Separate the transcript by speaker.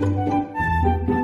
Speaker 1: Música